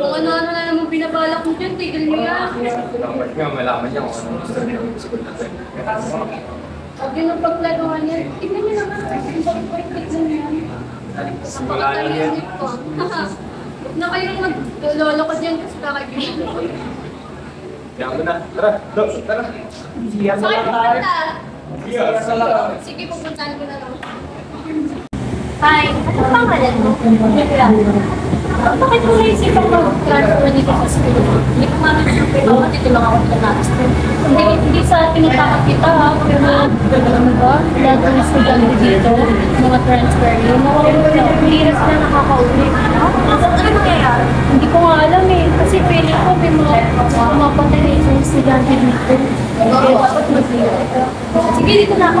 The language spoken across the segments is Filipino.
Kung ano-ano na naman binabalak mo dyan, tigil mo yan. Dapat nga malaman niya kung anong gusto niya. Huwag yun ang paglaruan yan. Tignan niyo naman, ang pag-perfect na yan. Ang pakatalianip ko. Huwag na kayong maglolo ko dyan kasi kakaibigan ko. Kaya mo na. Tara, tara. Pupunta? Yes, salamat. Sige, pupuntahan ko na lang. Hi, ano pangalan mo? Bakit mo naisipan mag-transfer dito sa school? Hindi ko naisipin ako, dito lang ako pinag-transfer. Hindi, hindi sa tinatakot kita ha, pero ano ba? Lahat ng estudyante dito, mga transfer yun, hindi na sila nakakauwi. Ano nangyayari? Hindi ko nga alam eh, kasi feeling ko may mga pumapatay na isang estudyante dito. Kaya dapat mag-iwan. Sige, dito na ako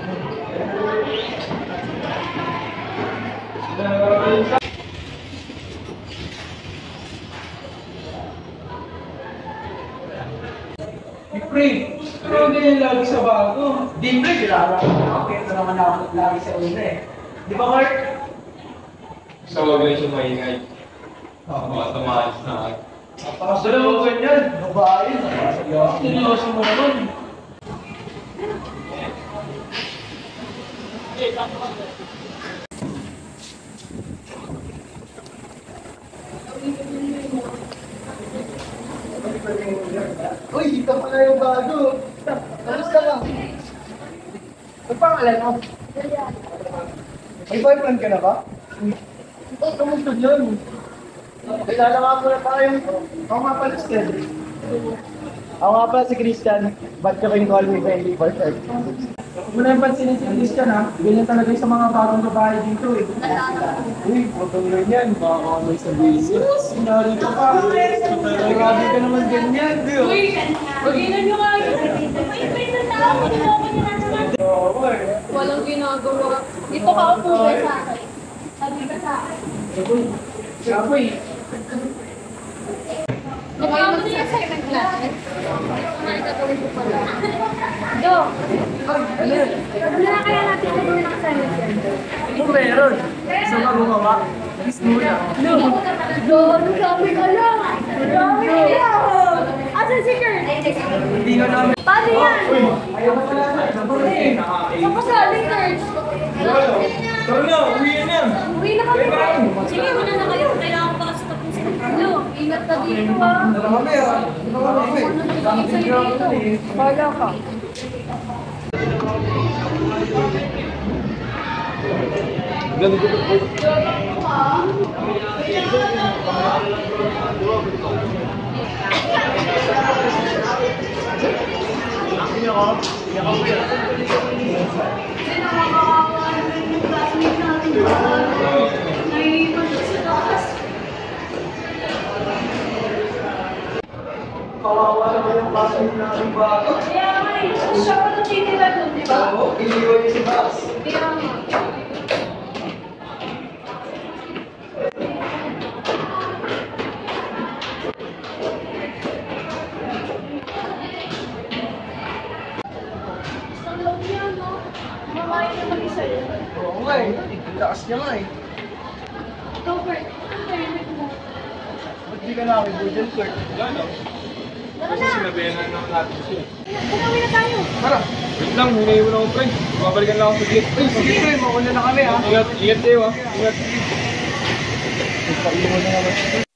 pero ganyan lagi sa bago. Di pre, kilala ko na ako. Kaya naman ako lagi sa una eh. Di ba, Mark? Gusto ko ganun siya maingay. Mga tumakas na. Gusto na mo ganyan. Babae. Seryoso mo naman. Uy, dito pala yung bago. Kamusta ka? Ang pangalan mo? May boyfriend ka na ba? Oh, kamusta dyan? Kilala nga muna tayo. Ako nga pala si Ted. Ako nga pala si Christian. Ba't ka rin call me friendly? Huwag mo na yung pansinin si Christian ha. Ganyan talaga yung sa mga bagong babae dito eh. Uy, huwag kang ganyan. Baka may sabihin. Sinari ka pa. Grabe ka naman ganyan, di ba? Pag-inan nyo nga yun. May may na tao, niloko nyo na naman. Walang ginagawa. Dito ka upo sa akin? Sabi ka sa akin. Eh. Nagkakaroon mo sa second class. Ano gagawin ko pala? Do. Na kaya natin gagawin ng assignment yan? Kung meron, gusto ka gumawa, kiss muna. Do. Do. Sabi ka lang? Sabi ka lang. Asan si? Hindi nga namin. Paano yan? Ayaw ko pala na. Saan ka galing, Kurt? Tara na, uwi na. Uwi na kami. Sige, muna na kayo. Kailangan ko pa kasi tapos. Do. Ingat ka dito ha. Tara kami ah. Tara kami. Ano sa'yo dito? Baga ka. Kawawa naman yung classmate namin bago. Kaya nga eh. Siya pa natitira doon, di ba? Oo, iniwan niyo si Max. Kaya nga. Na mag-isa yun. Oo nga eh. Ang lakas niya nga eh. Ikaw, Bert, ang favorite mo? Ba't di ka nakakibudyan, Kurt? Gano? Tara Kasi na! sinabihan na naman natin siya. Umawi na tayo! Tara, wait lang. Hinayin mo na akong friend. Babalikan lang ako sa gate. Uy, sige pre, mauna na kami ah. Ingat, ingat kayo ha. Ingat. Paiwan na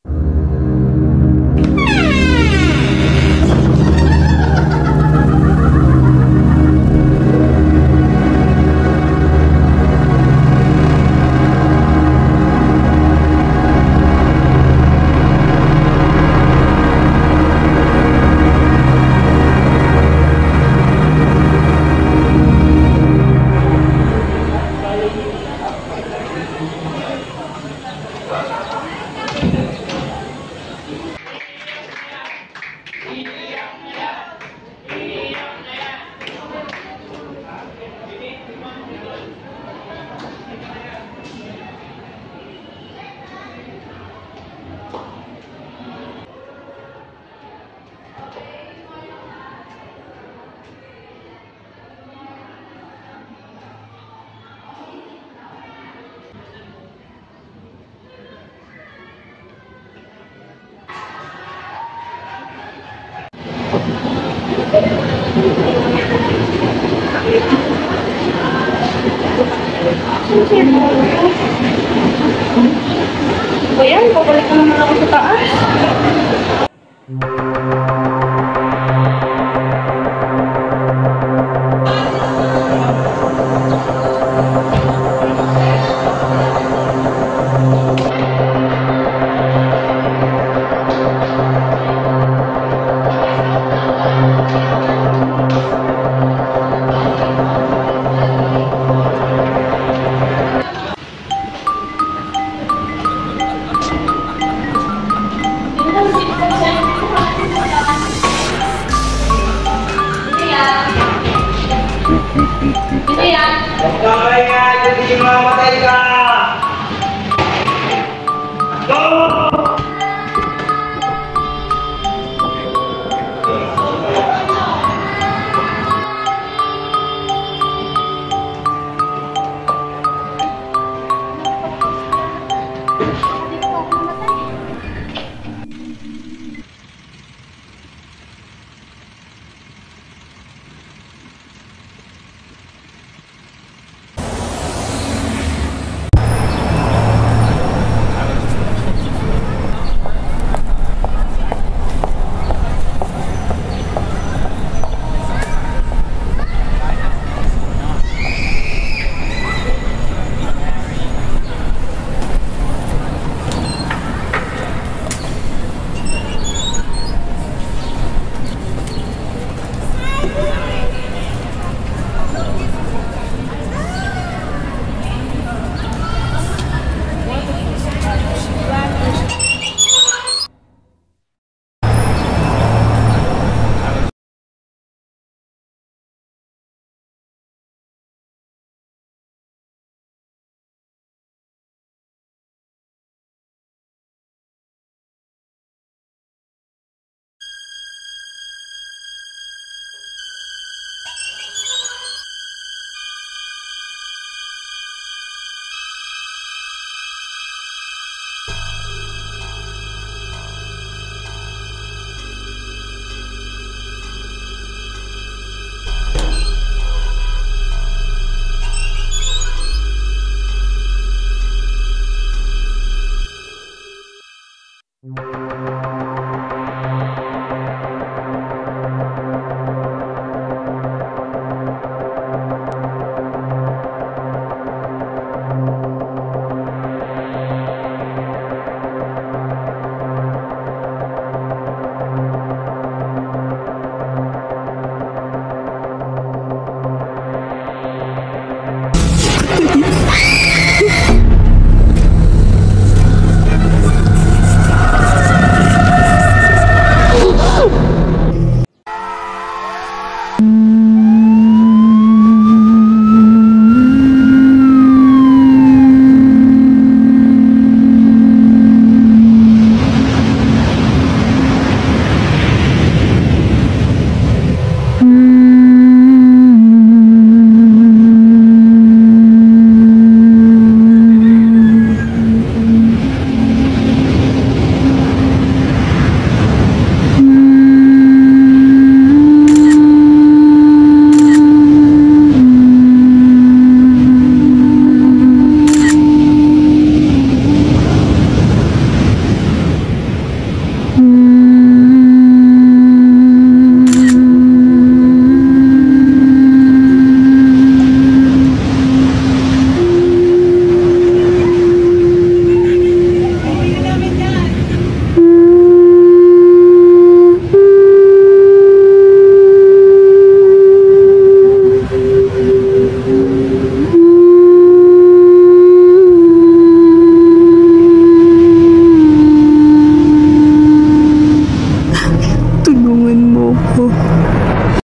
yan, babalik na naman ako sa taas.